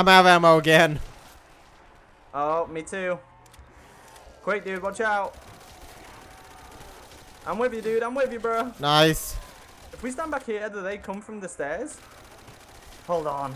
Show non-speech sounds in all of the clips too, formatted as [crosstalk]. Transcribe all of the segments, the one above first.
I'm out of ammo again. Oh, me too. Quick, dude, watch out. I'm with you, dude. I'm with you, bro. Nice. If we stand back here, do they come from the stairs? Hold on.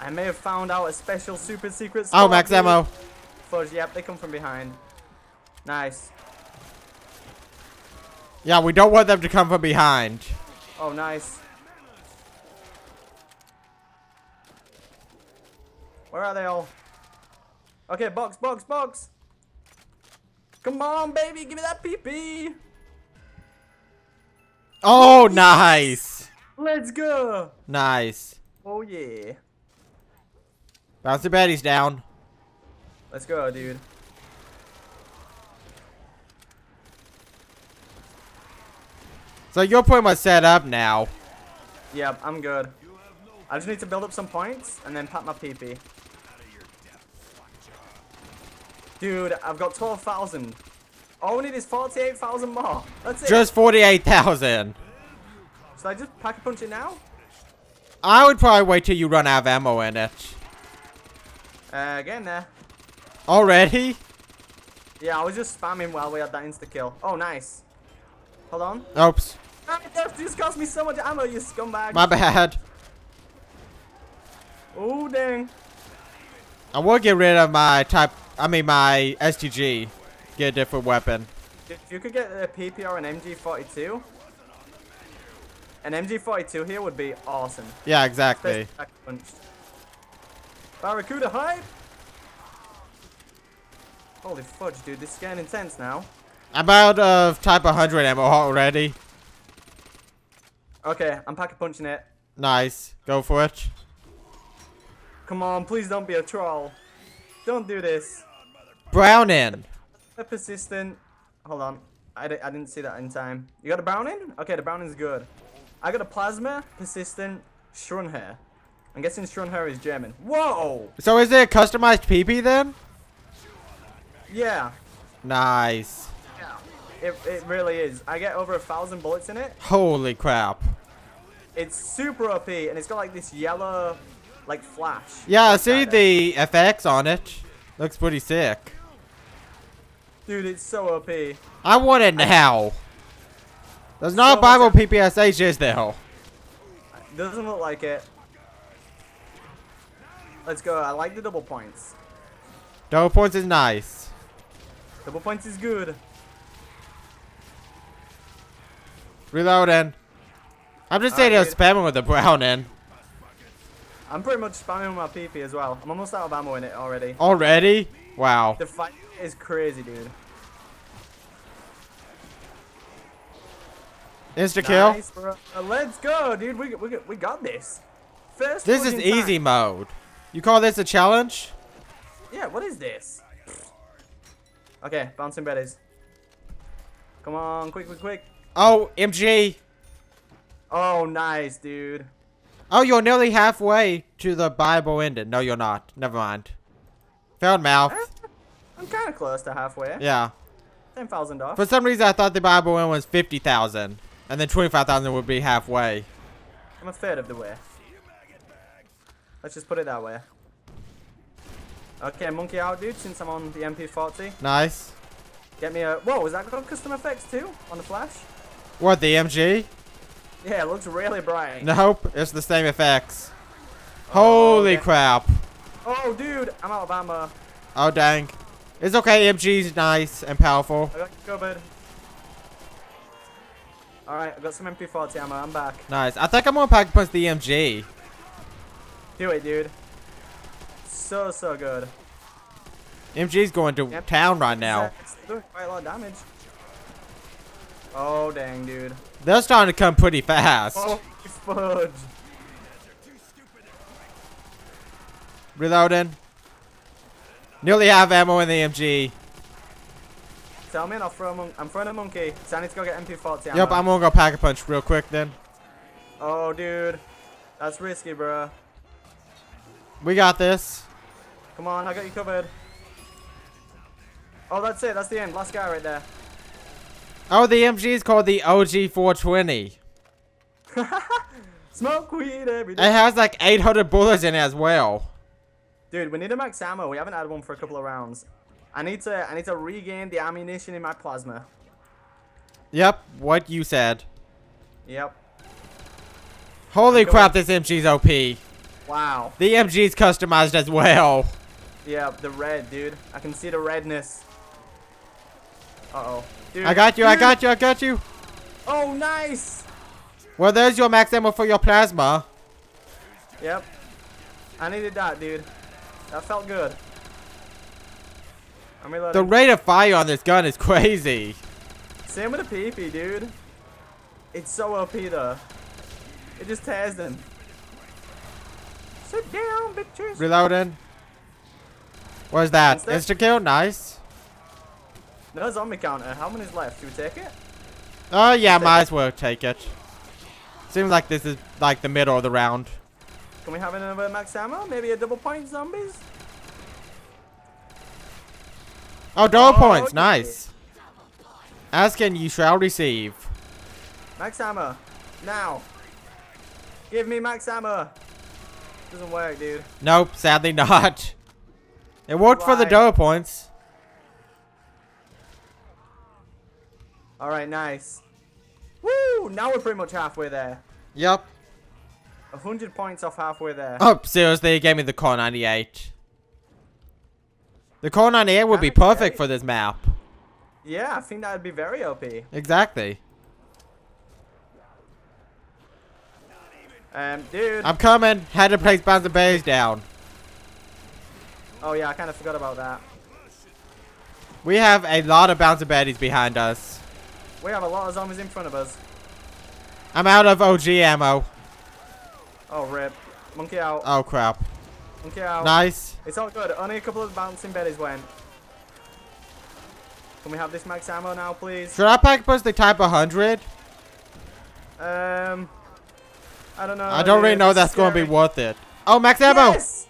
I may have found out a special super secret oh, spot. Oh, max ammo. Fudge, yep, they come from behind. Nice. Yeah, we don't want them to come from behind. Oh, nice. Where are they all? Okay, box, box, box. Come on, baby, give me that pee pee. Oh, nice. Let's go. Nice. Oh, yeah. Bounce the baddies down. Let's go, dude. So you're pretty much set up now. Yep, I'm good. I just need to build up some points and then pat my PP. Dude, I've got 12,000. All we need is 48,000 more. That's it. Just 48,000. Should I just pack a punch it now? I would probably wait till you run out of ammo in it. Uh, getting there. Already? Yeah, I was just spamming while we had that insta kill. Oh, nice. Hold on. Oops. Ah, That just cost me so much ammo, you scumbag. My bad. Oh, dang. I will get rid of my type, I mean my STG. Get a different weapon. If you could get a PPR or an MG42, an MG42 here would be awesome. Yeah, exactly. Especially pack a punch. Barracuda hype! Holy fudge, dude, this is getting intense now. I'm out of type 100 ammo already. Okay, I'm pack a punching it. Nice. Go for it. Come on, please don't be a troll. Don't do this. Browning. A persistent. Hold on. I, di- I didn't see that in time. You got a Browning? Okay, the Browning's good. I got a Plasma, persistent, Schrunher. I'm guessing Schrunher is German. Whoa! So is it a customized PP then? Yeah. Nice. It, it really is. I get over a thousand bullets in it. Holy crap. It's super OP, and it's got like this yellow, like flash. Yeah, I see the FX on it. Looks pretty sick. Dude, it's so OP. I want it now. There's not So a Bible PPSH, is there? Doesn't look like it. Let's go. I like the double points. Double points is nice. Double points is good. Reloading. I'm just saying Alright, you're spamming with the brown in. I'm pretty much spamming with my PP as well. I'm almost out of ammo in it already. Already? Wow. The fight is crazy, dude. Insta kill. Nice. Uh, let's go, dude. We, we, we got this. First This is fucking time. easy mode. You call this a challenge? Yeah, what is this? [sniffs] Okay, bouncing betties. Come on, quick, quick, quick. Oh, MG. Oh, nice, dude. Oh, you're nearly halfway to the Bible ending. No, you're not. Never mind. Found mouth. Eh, I'm kind of close to halfway. Yeah. 10,000 off. For some reason, I thought the Bible one was 50,000. And then 25,000 would be halfway. I'm a third of the way. Let's just put it that way. Okay, monkey out, dude, since I'm on the MP40. Nice. Get me a... Whoa, is that got custom effects too? On the flash? What, the MG? Yeah, it looks really bright. Nope. It's the same effects. Holy okay. crap. Oh, dude, I'm out of ammo. Oh, dang. It's okay. MG's nice and powerful. I got you covered. Alright, I got some MP40 ammo. I'm back. Nice. I think I'm gonna pack punch the MG. Do it, dude. So, so good. MG's going to Yep. town right now. It's doing quite a lot of damage. Oh, dang, dude. They're starting to come pretty fast. Oh, fudge. Reloading. Nearly have ammo in the MG. Tell me and I'll throw a mon- I'm throwing a monkey. So I need to go get MP40 ammo. Yep, I'm gonna go pack a punch real quick then. Oh, dude. That's risky, bro. We got this. Come on, I got you covered. Oh, that's it. That's the end. Last guy right there. Oh, the MG is called the OG 420. [laughs] Smoke weed every It has like 800 bullets in it as well. Dude, we need a max ammo. We haven't had one for a couple of rounds. I need to I need to regain the ammunition in my plasma. Yep, what you said. Yep. Holy Go crap, on. this MG's OP. Wow. The MG's customized as well. Yeah, the red, dude. I can see the redness. Uh-oh. Dude. I got you, I got you, I got you. Oh, nice. Well, there's your max ammo for your plasma. Yep. I needed that, dude. That felt good. The rate of fire on this gun is crazy. Same with the PP, dude. It's so OP, though. It just tears them. Sit down, bitches. Reloading. What's that? Insta- Insta kill? Nice. No zombie counter. How many's left? Should we take it? Oh yeah, Take might it. as well take it. Seems like this is like the middle of the round. Can we have another max ammo? Maybe a double point zombies? Oh, double Oh, points. okay. Nice. Asking you shall receive. Max ammo. Now. Give me max ammo. Doesn't work, dude. Nope, sadly not. It worked for the double points. Alright, nice. Woo! Now we're pretty much halfway there. Yep. 100 points off halfway there. Oh, seriously, it gave me the Kar98. The Kar98 would be perfect for this map. Yeah, I think that would be very OP. Exactly. Um, dude. I'm coming. Had to place Bouncer Bays down. oh, yeah, I kind of forgot about that. We have a lot of Bouncer Baddies behind us. We have a lot of zombies in front of us. I'm out of OG ammo. Oh, rip. Monkey out. Oh, crap. Monkey out. Nice. It's all good. Only a couple of bouncing betties went. Can we have this max ammo now, please? Should I pack plus the Type 100? Um, I don't know. I don't really know that's going to be worth it. Oh, max ammo! Yes!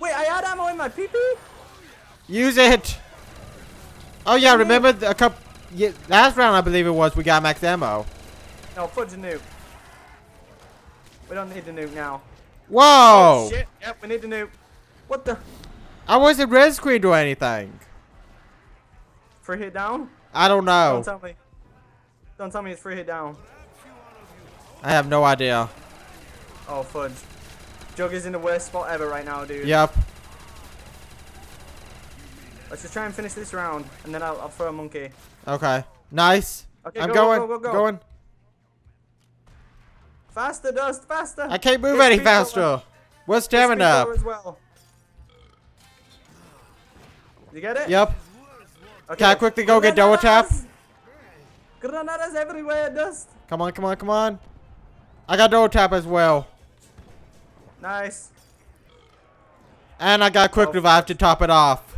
Wait, I had ammo in my PP? Use it! Oh, yeah, remember the- a couple... Yeah, last round, I believe it was, we got max ammo. No, fudge nuke. We don't need the nuke now. Whoa! Oh, shit. Yep, we need the nuke. What the? I wasn't red screened or anything. Free hit down? I don't know. Don't tell me. Don't tell me it's free hit down. I have no idea. Oh, fudge. Jug is in the worst spot ever right now, dude. Yep. Let's just try and finish this round, and then I'll, I'll throw a monkey. Okay. Nice. Okay, I'm go, going. go, go, go. Going. Faster, Dust, faster! I can't move any faster. What's stamina up? Well. You get it? Yep. Okay. Can I quickly go get double tap? Granadas! Granadas everywhere, Dust. Come on, come on, come on. I got double tap as well. Nice. And I got quick Oh, revive to top it off.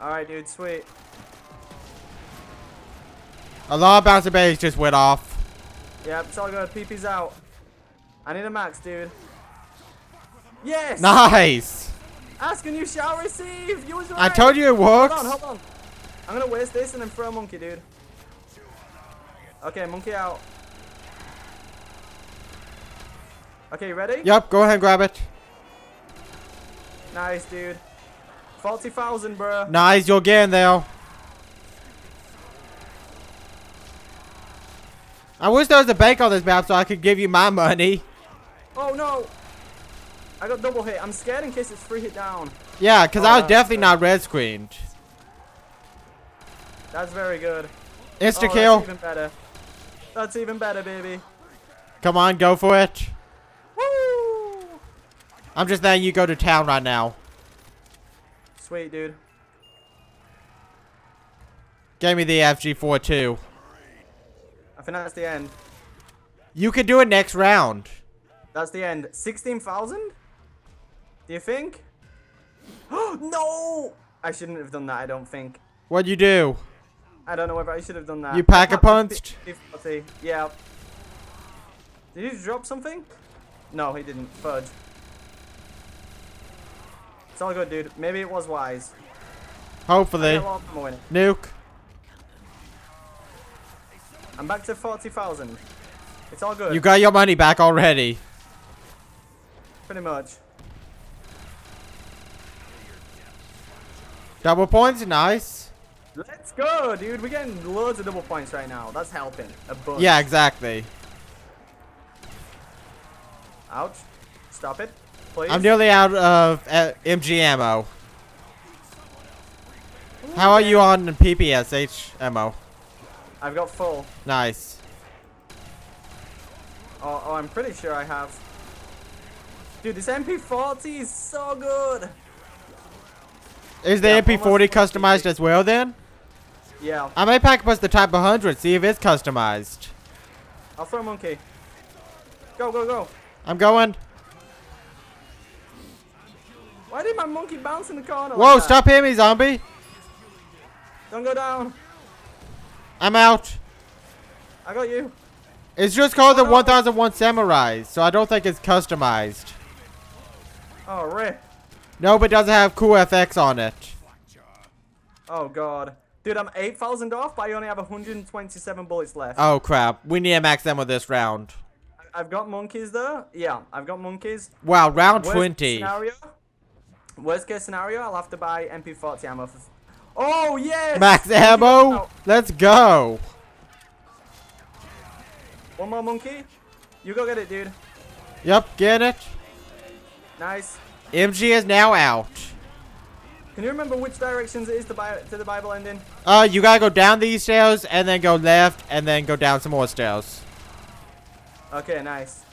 Alright, dude, sweet. A lot of bouncer bays just went off. Yep, it's all good. PP's out. I need a max, dude. Yes! Nice. Ask and you shall receive! You was right! I told you it works. Hold on, hold on. I'm gonna waste this and then throw a monkey, dude. Okay, monkey out. Okay, you ready? Yep, go ahead and grab it. Nice, dude. 40,000, bro. Nice, you're getting there. I wish there was a bank on this map so I could give you my money. Oh, no. I got double hit. I'm scared in case it's free hit down. Yeah, because Oh, I was oh, definitely good. not red screened. That's very good. Insta oh, kill. That's even better. That's even better, baby. Come on, go for it. Woo! I'm just letting you go to town right now. Sweet, dude. Give me the FG42. I think that's the end. You could do it next round. That's the end. 16,000? Do you think? [gasps] no! I shouldn't have done that, I don't think. What'd you do? I don't know whether I should have done that. You pack a punched? 50, Yeah. Did he drop something? No, he didn't. Fudge. It's all good, dude. Maybe it was wise. Hopefully. got a lot of ammo in it. Nuke. I'm back to 40,000. It's all good. You got your money back already. Pretty much. Double points, nice. Let's go, dude. We're getting loads of double points right now. That's helping. A bunch. Yeah, exactly. Ouch. Stop it. Please. I'm nearly out of uh, MG ammo. How are you on PPSH ammo? I've got full. Nice. Oh, oh, I'm pretty sure I have. Dude, this MP40 is so good. Is the Yeah, MP40 customized as well then? Yeah, I may pack plus the Type 100, see if it's customized. I'll throw a monkey. Go, go, go. I'm going. Why did my monkey bounce in the corner? Whoa, like stop hitting me, zombie. Don't go down. I'm out. I got you. It's just called the Oh, no. 1001 Samurai, so I don't think it's customized. Oh, rip. No, but it doesn't have cool FX on it. Oh, God. Dude, I'm 8,000 off, but I only have 127 bullets left. Oh crap, we need to max ammo this round. I've got monkeys, though. Yeah, I've got monkeys. Wow, round Worst 20. Scenario, worst case scenario, I'll have to buy MP40 ammo. For oh, yes! Max ammo? Let's go. One more monkey. You go get it, dude. Yep, get it. Nice. MG is now out. Can you remember which directions it is to, buy, to the Bible ending? Uh, you gotta go down these stairs, and then go left, and then go down some more stairs. Okay, nice.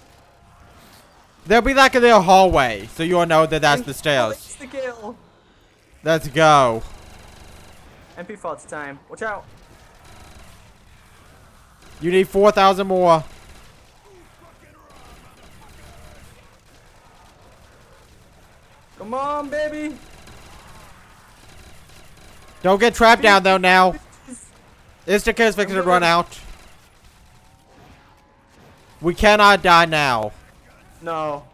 There'll be like a little hallway, so you'll know that that's the stairs. it's the kill. Let's go. MP40 time. Watch out. You need 4,000 more. Come on, baby. Don't get trapped down though now. [laughs] Instacare's fixing to run out. We cannot die now. No.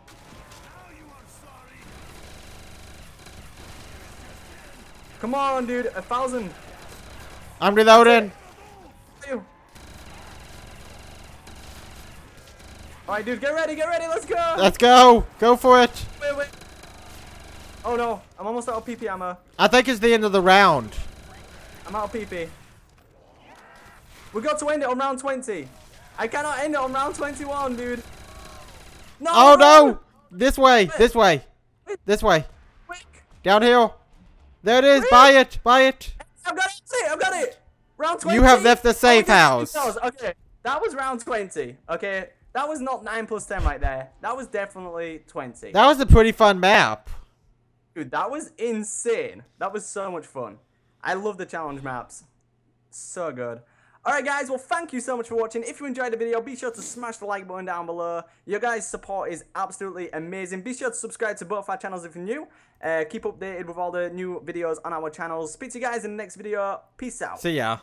Come on, dude. A thousand. I'm reloading. Alright, dude. Get ready. Get ready. Let's go. Let's go. Go for it. wait, wait. Oh, no. I'm almost out of PP ammo. I think it's the end of the round. I'm out of PP. We got to end it on round 20. I cannot end it on round 21, dude. No. Oh no! This way. This way. This way. Quick. Downhill. There it is. Really? Buy it. Buy it. I've got it. I've got it. Round 20. You have left the Oh, safe yeah, house. Okay, that was round 20. Okay, that was not 9 plus 10 right there. That was definitely 20. That was a pretty fun map. Dude, that was insane. That was so much fun. I love the challenge maps. So good. Alright guys, well thank you so much for watching. If you enjoyed the video, be sure to smash the like button down below. Your guys' support is absolutely amazing. Be sure to subscribe to both our channels if you're new. Uh, keep updated with all the new videos on our channels. Speak to you guys in the next video. Peace out. See ya.